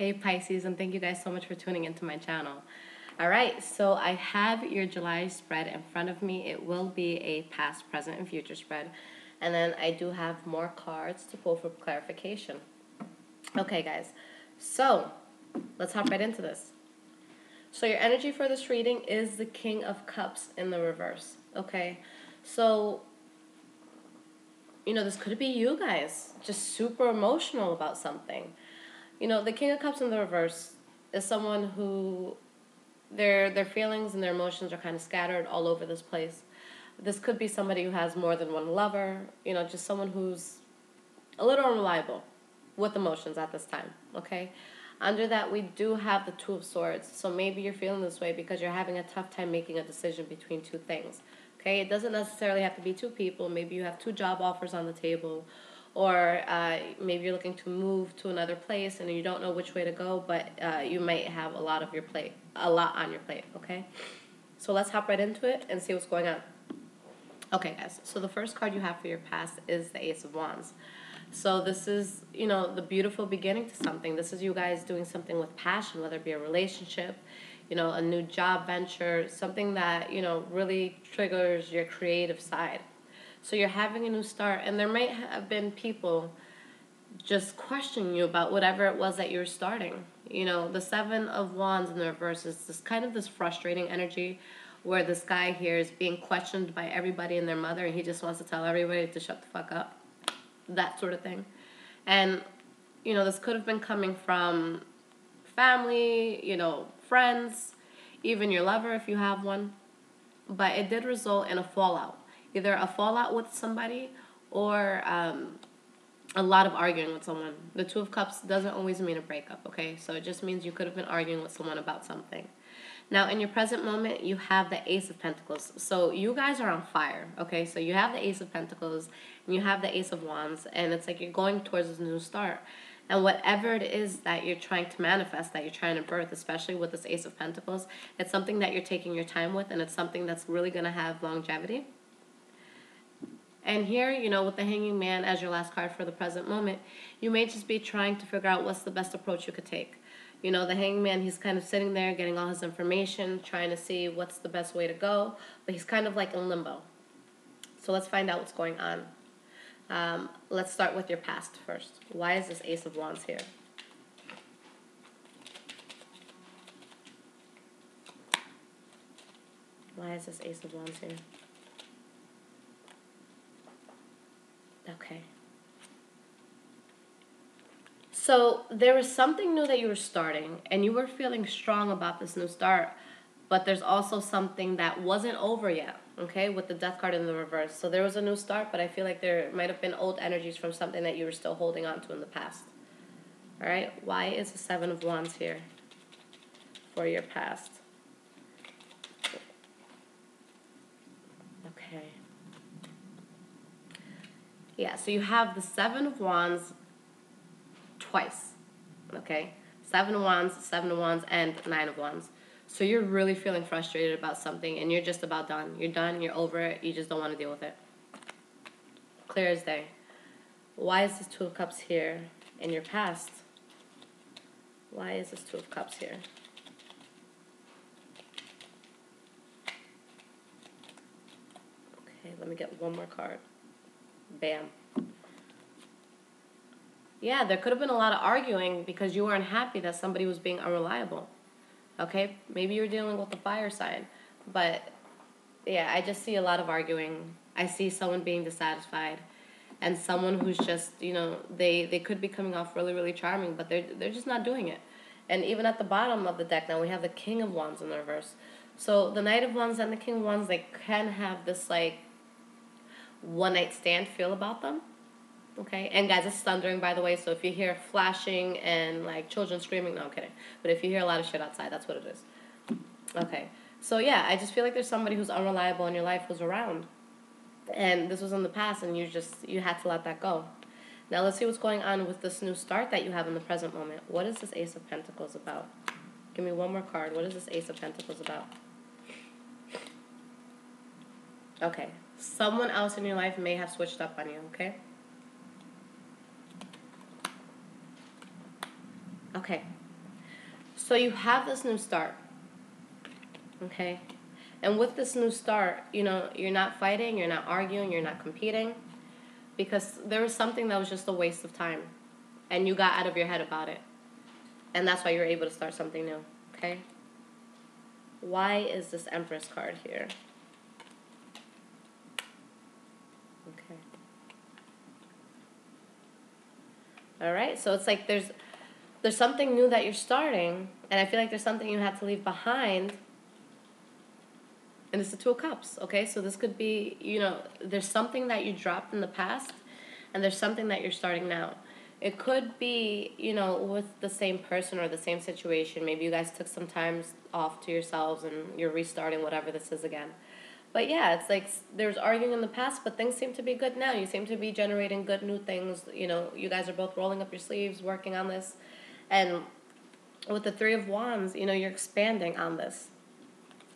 Hey Pisces, and thank you guys so much for tuning into my channel. All right, so I have your July spread in front of me. It will be a past, present, and future spread. And then I do have more cards to pull for clarification. Okay, guys, so let's hop right into this. So your energy for this reading is the King of Cups in the reverse. Okay, so you know this could be you guys just super emotional about something. You know the King of Cups in the reverse is someone who their their feelings and their emotions are kind of scattered all over this place. This could be somebody who has more than one lover. You know, just someone who's a little unreliable with emotions at this time. Okay. Under that, we do have the Two of Swords. So maybe you're feeling this way because you're having a tough time making a decision between two things. Okay, it doesn't necessarily have to be two people. Maybe you have two job offers on the table, or uh, maybe you're looking to move to another place and you don't know which way to go, but uh, you might have a lot of your plate, a lot on your plate. Okay, so let's hop right into it and see what's going on. Okay, guys. So the first card you have for your past is the Ace of Wands. So this is, you know, the beautiful beginning to something. This is you guys doing something with passion, whether it be a relationship, you know, a new job venture, something that, you know, really triggers your creative side. So you're having a new start, and there might have been people just questioning you about whatever it was that you were starting. You know, the Seven of Wands in the reverse is this kind of this frustrating energy where this guy here is being questioned by everybody and their mother, and he just wants to tell everybody to shut the fuck up that sort of thing. And, you know, this could have been coming from family, you know, friends, even your lover if you have one. But it did result in a fallout. Either a fallout with somebody or um, a lot of arguing with someone. The Two of Cups doesn't always mean a breakup, okay? So it just means you could have been arguing with someone about something. Now, in your present moment, you have the Ace of Pentacles. So you guys are on fire, okay? So you have the Ace of Pentacles and you have the Ace of Wands, and it's like you're going towards this new start. And whatever it is that you're trying to manifest, that you're trying to birth, especially with this Ace of Pentacles, it's something that you're taking your time with, and it's something that's really going to have longevity. And here, you know, with the Hanging Man as your last card for the present moment, you may just be trying to figure out what's the best approach you could take. You know, the hanging man, he's kind of sitting there getting all his information, trying to see what's the best way to go, but he's kind of like in limbo. So let's find out what's going on. Um, let's start with your past first. Why is this Ace of Wands here? Why is this Ace of Wands here? Okay. So there was something new that you were starting, and you were feeling strong about this new start, but there's also something that wasn't over yet, okay, with the death card in the reverse. So there was a new start, but I feel like there might have been old energies from something that you were still holding on to in the past. All right, why is the Seven of Wands here for your past? Okay. Yeah, so you have the Seven of Wands twice. Okay? Seven of Wands, Seven of Wands, and Nine of Wands. So you're really feeling frustrated about something and you're just about done. You're done, you're over it, you just don't want to deal with it. Clear as day. Why is this Two of Cups here in your past? Why is this Two of Cups here? Okay, let me get one more card. Bam yeah, there could have been a lot of arguing because you weren't happy that somebody was being unreliable. Okay, maybe you're dealing with the fire sign, but yeah, I just see a lot of arguing. I see someone being dissatisfied, and someone who's just you know they they could be coming off really really charming, but they're they're just not doing it. And even at the bottom of the deck now we have the King of Wands in the reverse. So the Knight of Wands and the King of Wands they can have this like one night stand feel about them Okay, and guys, it's thundering by the way, so if you hear flashing and like children screaming, no, I'm kidding. But if you hear a lot of shit outside, that's what it is. Okay, so yeah, I just feel like there's somebody who's unreliable in your life who's around. And this was in the past, and you just, you had to let that go. Now let's see what's going on with this new start that you have in the present moment. What is this Ace of Pentacles about? Give me one more card. What is this Ace of Pentacles about? Okay, someone else in your life may have switched up on you, okay? Okay. So you have this new start. Okay? And with this new start, you know, you're not fighting, you're not arguing, you're not competing because there was something that was just a waste of time and you got out of your head about it. And that's why you're able to start something new, okay? Why is this Empress card here? Okay. All right, so it's like there's there's something new that you're starting, and I feel like there's something you had to leave behind. And it's the Two of Cups, okay? So this could be, you know, there's something that you dropped in the past, and there's something that you're starting now. It could be, you know, with the same person or the same situation. Maybe you guys took some time off to yourselves and you're restarting whatever this is again. But yeah, it's like there's arguing in the past, but things seem to be good now. You seem to be generating good new things. You know, you guys are both rolling up your sleeves, working on this. And with the Three of Wands, you know, you're expanding on this.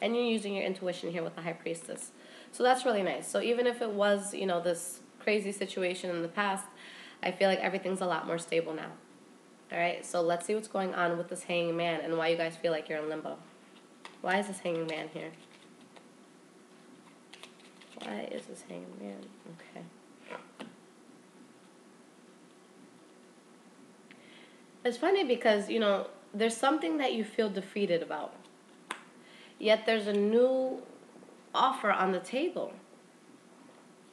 And you're using your intuition here with the High Priestess. So that's really nice. So even if it was, you know, this crazy situation in the past, I feel like everything's a lot more stable now. All right, so let's see what's going on with this hanging man and why you guys feel like you're in limbo. Why is this hanging man here? Why is this hanging man? Okay. It's funny because, you know, there's something that you feel defeated about. Yet there's a new offer on the table.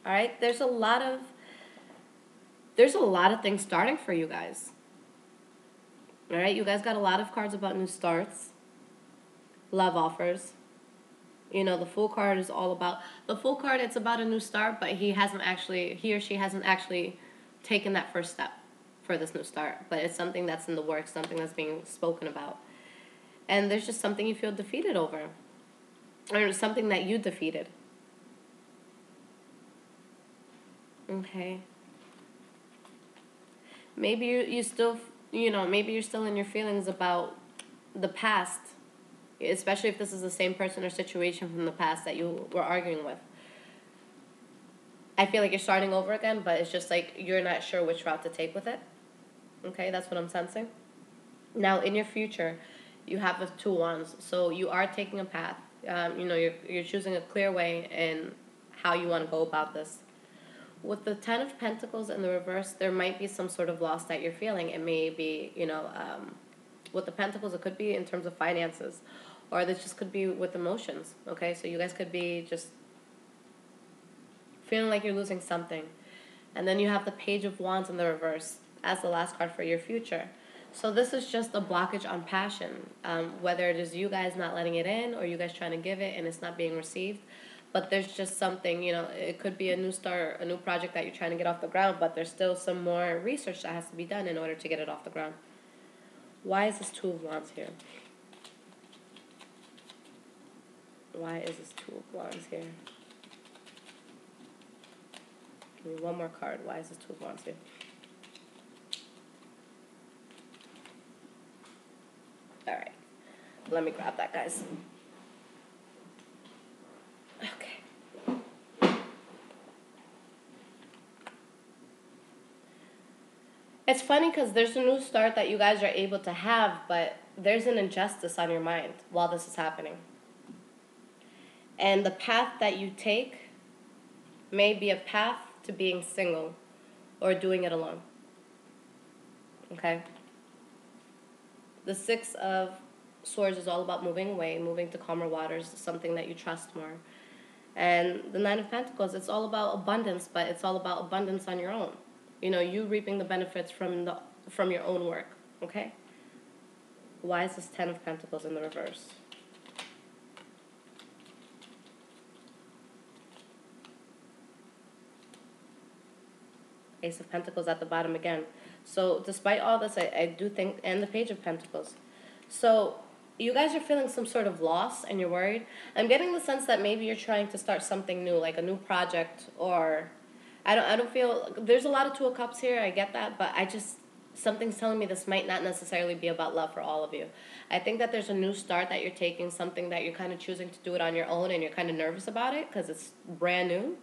All right? There's a lot of there's a lot of things starting for you guys. All right? You guys got a lot of cards about new starts, love offers. You know, the Fool card is all about the Fool card it's about a new start, but he hasn't actually he or she hasn't actually taken that first step for this new start, but it's something that's in the works, something that's being spoken about. And there's just something you feel defeated over, or something that you defeated. Okay. Maybe you, you still, you know, maybe you're still in your feelings about the past, especially if this is the same person or situation from the past that you were arguing with. I feel like you're starting over again, but it's just like you're not sure which route to take with it. Okay, that's what I'm sensing. Now, in your future, you have the two wands, so you are taking a path. Um, you know, you're you're choosing a clear way in how you want to go about this. With the Ten of Pentacles in the reverse, there might be some sort of loss that you're feeling. It may be, you know, um, with the Pentacles, it could be in terms of finances, or this just could be with emotions. Okay, so you guys could be just feeling like you're losing something. And then you have the Page of Wands in the reverse as the last card for your future. So this is just a blockage on passion, um, whether it is you guys not letting it in or you guys trying to give it and it's not being received. But there's just something, you know, it could be a new start, a new project that you're trying to get off the ground, but there's still some more research that has to be done in order to get it off the ground. Why is this Two of Wands here? Why is this Two of Wands here? Give me one more card. Why is this Two of Wands here? All right. Let me grab that, guys. Okay. It's funny because there's a new start that you guys are able to have, but there's an injustice on your mind while this is happening. And the path that you take may be a path to being single or doing it alone. Okay? The Six of Swords is all about moving away, moving to calmer waters, something that you trust more. And the Nine of Pentacles, it's all about abundance, but it's all about abundance on your own. You know, you reaping the benefits from the from your own work. Okay. Why is this Ten of Pentacles in the reverse? Ace of Pentacles at the bottom again. So despite all this, I, I do think, and the Page of Pentacles. So you guys are feeling some sort of loss and you're worried. I'm getting the sense that maybe you're trying to start something new, like a new project, or I don't. I don't feel there's a lot of Two of Cups here. I get that, but I just something's telling me this might not necessarily be about love for all of you. I think that there's a new start that you're taking, something that you're kind of choosing to do it on your own, and you're kind of nervous about it because it's brand new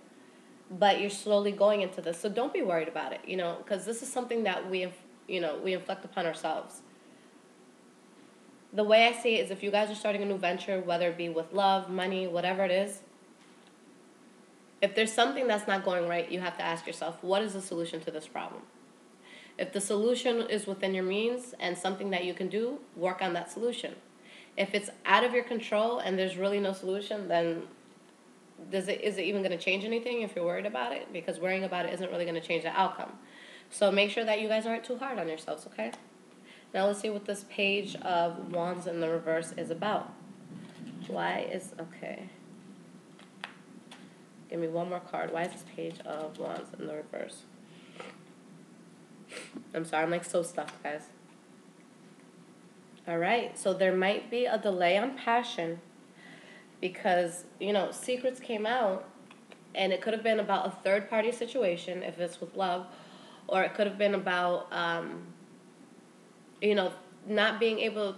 but you're slowly going into this. So don't be worried about it, you know, because this is something that we, have you know, we inflict upon ourselves. the way I see it is if you guys are starting a new venture, whether it be with love, money, whatever it is, if there's something that's not going right, you have to ask yourself, what is the solution to this problem? If the solution is within your means and something that you can do, work on that solution. If it's out of your control and there's really no solution, then does it is it even going to change anything if you're worried about it? Because worrying about it isn't really going to change the outcome. So make sure that you guys aren't too hard on yourselves, okay? Now let's see what this page of wands in the reverse is about. Why is okay? Give me one more card. Why is this page of wands in the reverse? I'm sorry, I'm like so stuffed, guys. All right, so there might be a delay on passion because, you know, secrets came out and it could have been about a third party situation if it's with love, or it could have been about, um, you know, not being able,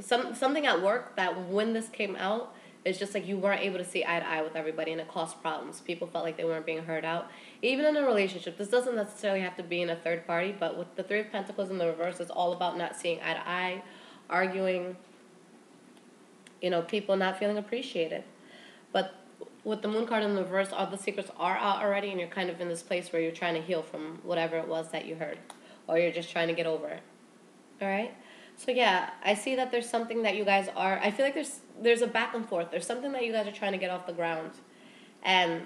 some something at work that when this came out, it's just like you weren't able to see eye to eye with everybody and it caused problems. People felt like they weren't being heard out. Even in a relationship, this doesn't necessarily have to be in a third party, but with the Three of Pentacles in the reverse, it's all about not seeing eye to eye, arguing, you know, people not feeling appreciated. But with the moon card in the reverse, all the secrets are out already, and you're kind of in this place where you're trying to heal from whatever it was that you heard, or you're just trying to get over it. All right. So yeah, I see that there's something that you guys are. I feel like there's there's a back and forth. There's something that you guys are trying to get off the ground, and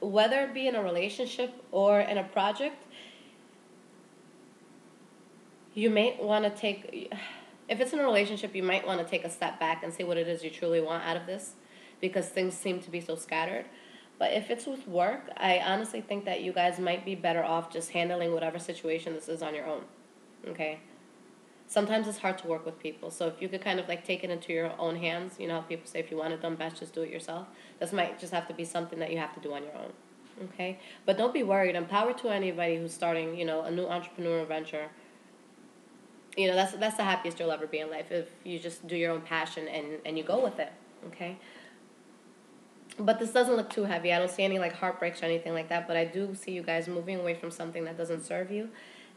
whether it be in a relationship or in a project, you may want to take. If it's in a relationship, you might want to take a step back and see what it is you truly want out of this, because things seem to be so scattered. But if it's with work, I honestly think that you guys might be better off just handling whatever situation this is on your own. Okay sometimes it's hard to work with people. So if you could kind of like take it into your own hands, you know, people say if you want it done best, just do it yourself. This might just have to be something that you have to do on your own. Okay, but don't be worried. Empower to anybody who's starting, you know, a new entrepreneurial venture. You know, that's that's the happiest you'll ever be in life if you just do your own passion and and you go with it. Okay. But this doesn't look too heavy. I don't see any like heartbreaks or anything like that. But I do see you guys moving away from something that doesn't serve you,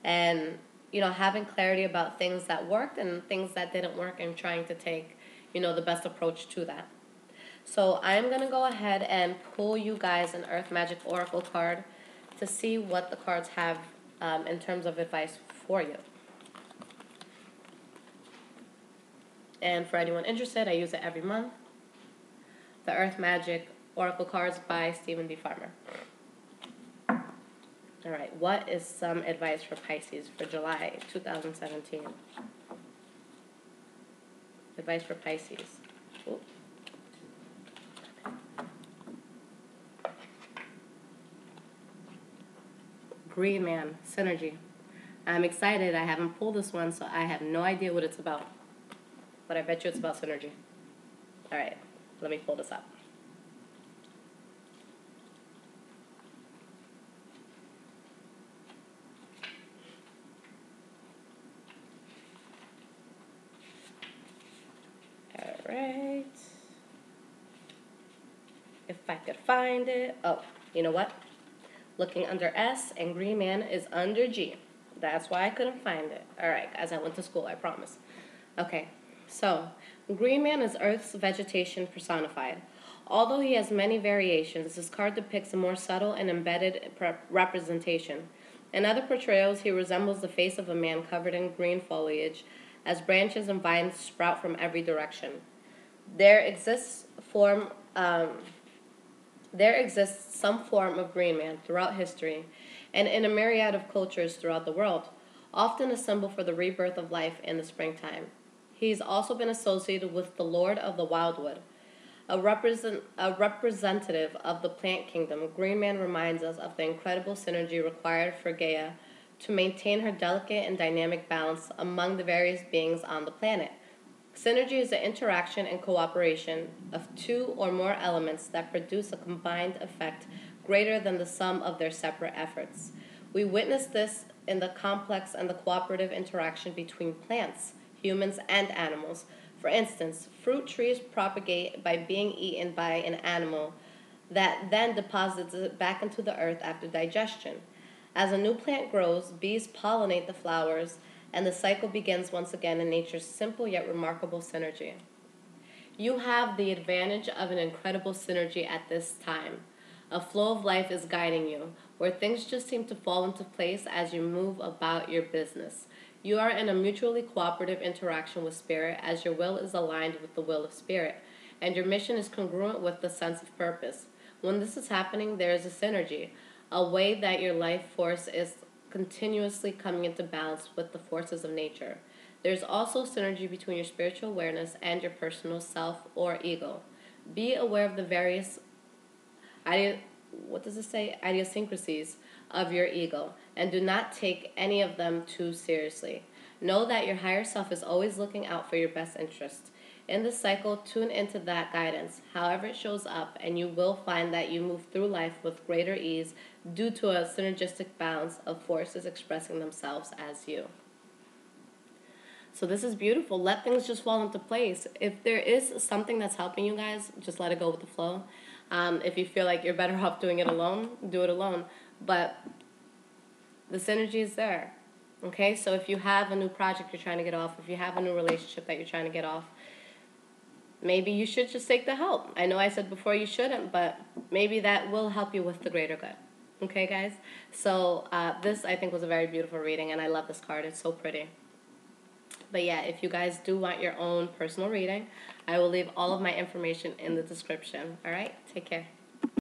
and you know, having clarity about things that worked and things that didn't work and trying to take, you know, the best approach to that. So I'm going to go ahead and pull you guys an Earth Magic Oracle card to see what the cards have um, in terms of advice for you. And for anyone interested, I use it every month. The Earth Magic Oracle cards by Steven D. Farmer. All right, what is some advice for Pisces for July 2017? Advice for Pisces. Ooh. Green Man, Synergy. I'm excited. I haven't pulled this one, so I have no idea what it's about. But I bet you it's about synergy. All right, let me pull this up. right. If I could find it. Oh, you know what? Looking under S and Green Man is under G. That's why I couldn't find it. All right, guys, I went to school, I promise. Okay, so Green Man is Earth's vegetation personified. Although he has many variations, this card depicts a more subtle and embedded representation. In other portrayals, he resembles the face of a man covered in green foliage as branches and vines sprout from every direction there exists form um, there exists some form of green man throughout history and in a myriad of cultures throughout the world, often a symbol for the rebirth of life in the springtime. He's also been associated with the Lord of the Wildwood. A, represent, a representative of the plant kingdom, Green Man reminds us of the incredible synergy required for Gaia to maintain her delicate and dynamic balance among the various beings on the planet. Synergy is the interaction and cooperation of two or more elements that produce a combined effect greater than the sum of their separate efforts. We witness this in the complex and the cooperative interaction between plants, humans, and animals. For instance, fruit trees propagate by being eaten by an animal that then deposits it back into the earth after digestion. As a new plant grows, bees pollinate the flowers and the cycle begins once again in nature's simple yet remarkable synergy. You have the advantage of an incredible synergy at this time. A flow of life is guiding you, where things just seem to fall into place as you move about your business. You are in a mutually cooperative interaction with Spirit as your will is aligned with the will of Spirit, and your mission is congruent with the sense of purpose. When this is happening, there is a synergy, a way that your life force is continuously coming into balance with the forces of nature. There's also synergy between your spiritual awareness and your personal self or ego. Be aware of the various ide- what does it say idiosyncrasies of your ego and do not take any of them too seriously. Know that your higher self is always looking out for your best interest. In this cycle, tune into that guidance, however it shows up, and you will find that you move through life with greater ease due to a synergistic balance of forces expressing themselves as you. So this is beautiful. Let things just fall into place. If there is something that's helping you guys, just let it go with the flow. Um, if you feel like you're better off doing it alone, do it alone. But the synergy is there. Okay, so if you have a new project you're trying to get off, if you have a new relationship that you're trying to get off, maybe you should just take the help. I know I said before you shouldn't, but maybe that will help you with the greater good. Okay, guys? So, uh, this I think was a very beautiful reading, and I love this card. It's so pretty. But yeah, if you guys do want your own personal reading, I will leave all of my information in the description. All right? Take care.